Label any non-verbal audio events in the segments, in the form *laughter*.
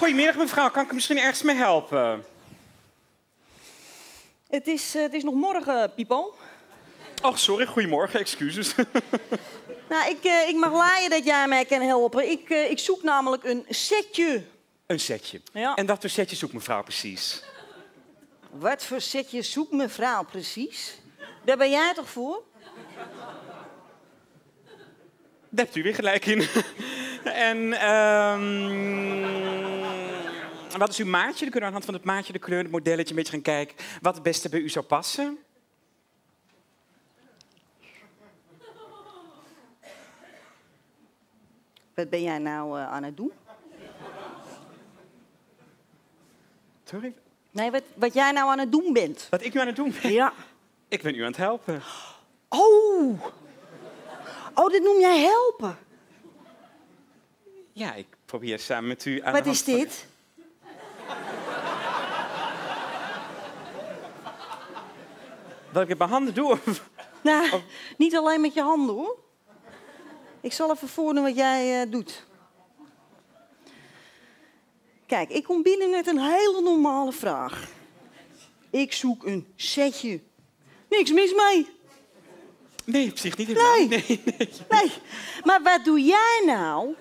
Goedemiddag mevrouw, kan ik u misschien ergens mee helpen? Het is, eh, het is nog morgen, Pipo. Oh, sorry, goedemorgen, excuses. *laughs* Nou, ik, eh, ik mag laaien dat jij mij kan helpen. Ik, eh, ik zoek namelijk een setje. Een setje. Ja. En wat voor setje zoekt mevrouw precies? Wat voor setje zoekt mevrouw precies? Daar ben jij toch voor? Daar hebt u weer gelijk in. *laughs* en ehm wat is uw maatje? Dan kunnen we aan de hand van het maatje, de kleur, het modelletje een beetje gaan kijken wat het beste bij u zou passen. Wat ben jij nou eh, aan het doen? Sorry, Nee, wat, wat jij nou aan het doen bent. wat ik nu aan het doen ben? Ja. Ik ben u aan het helpen. Oh! Oh, dit noem jij helpen. Ja, ik probeer samen met u aan Wat is dit? Wat ik met mijn handen doe? Nou, niet alleen met je handen hoor. Ik zal even voordoen wat jij eh, doet. Kijk, ik kom binnen met een hele normale vraag. Ik zoek een setje. Niks mis mee. Nee, op zich niet helemaal. Nee. nee, nee. Nee, maar wat doe jij nou?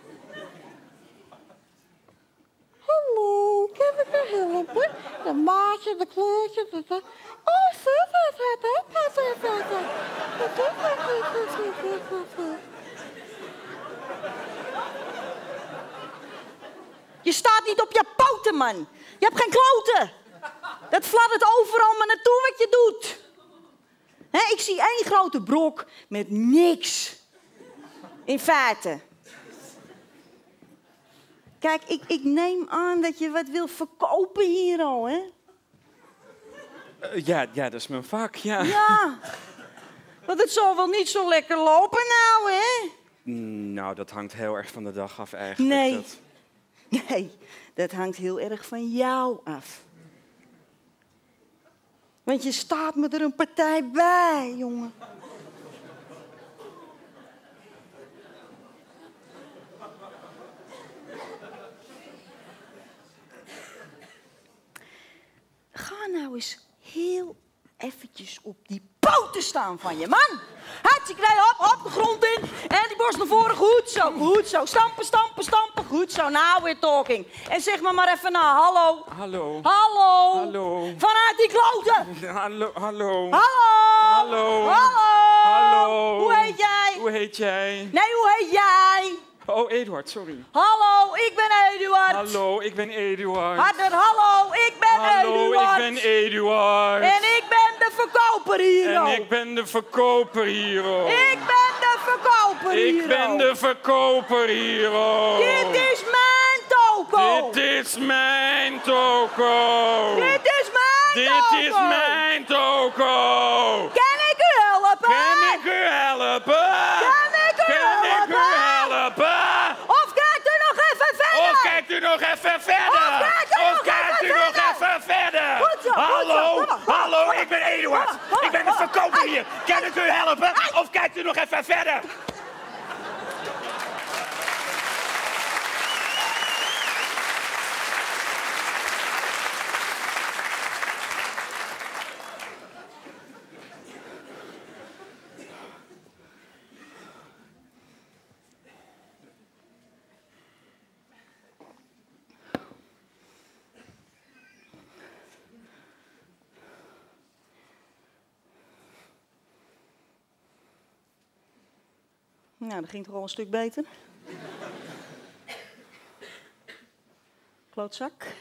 Hallo, kan ik je helpen? De maatje, de kleurtje, de... Je staat niet op je poten, man. Je hebt geen kloten. Dat fladdert overal maar naartoe wat je doet. Ik zie één grote brok met niks. In feite. Kijk, ik, ik neem aan dat je wat wil verkopen hier al, hè? Eh, ja, ja, dat is mijn vak, ja. Ja. *laughs* Want het zal wel niet zo lekker lopen nou, hè? Nou, dat hangt heel erg van de dag af eigenlijk. Nee. Dat- Nee, dat hangt heel erg van jou af. Want je staat me er een partij bij, jongen. Ga nou eens heel eventjes op die poten staan van je man. Hartstikke nee, hop, hop, de grond in. En die borst naar voren, goed zo, goed zo. Stampen, stampen, stampen, goed zo. Nou, weer talking. En zeg maar maar even na, hallo. Hallo. Hallo. Hallo. Vanuit die kloten. Hallo, hallo. Hallo. Hallo. Hallo. Hallo. Hoe heet jij? Hoe heet jij? Nee, hoe heet jij? Oh, Eduard, sorry. Hallo, ik ben Eduard. Hallo, ik ben Eduard. Harder, hallo, ik ben Hallo, Eduard. ik ben Eduard. En ik ben de verkoper hier. En ik ben de verkoper hier. Ik ben de verkoper hier. Ik ben de verkoper hier. Dit is mijn toko. Dit is mijn toko. Dit is mijn Dit toko. is mijn toko. Kan ik u helpen? Kan ik u helpen? Kan ik u Kan ik u helpen? helpen? Of kijkt u nog even verder? Of kijkt u nog even verder? Of kijkt u nog Of even kijkt u nog verder? even goed zo. Hallo, Kom maar, hallo, ik ben Eduard. Kom maar, kom Ik ben de verkoper hier. Kan ik u helpen? Of kijkt u nog even verder? Nou, dat ging toch al een stuk beter. Klootzak.